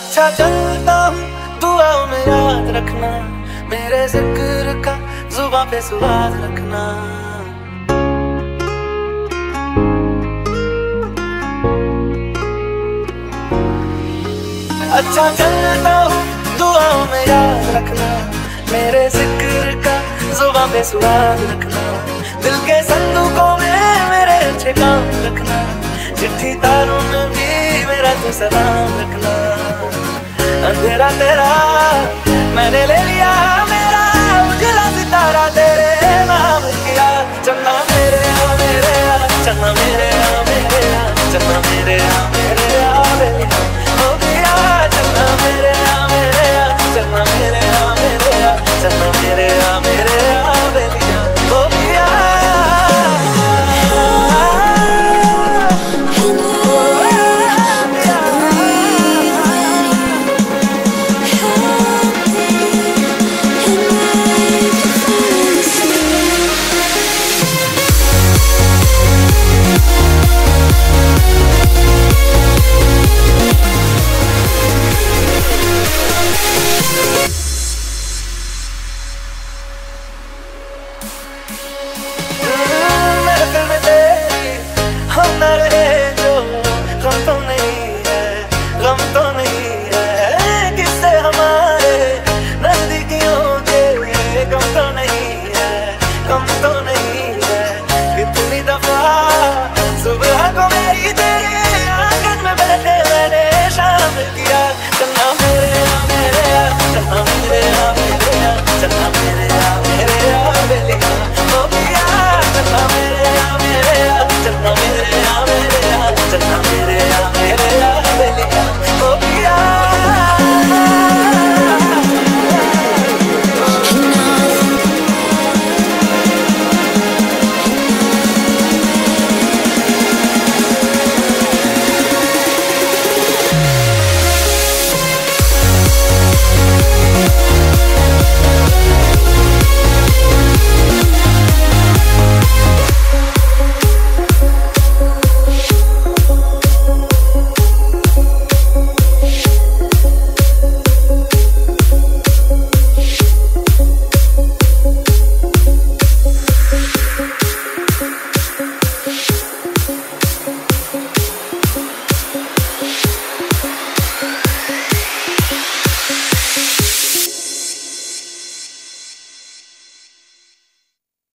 अच्छा चलता हूँ, दुआओं में याद रखना, मेरे ज़िक्र का जुबा पे सुहाग रखना। अच्छा चलता हूँ, दुआओं में याद रखना, मेरे ज़िक्र का जुबा पे सुहाग रखना। दिल के संदूकों में मेरे काम रखना, चिट्ठी तारों में भी मेरा तो सलाम रखना। अंधेरा तेरा मैंने ले लिया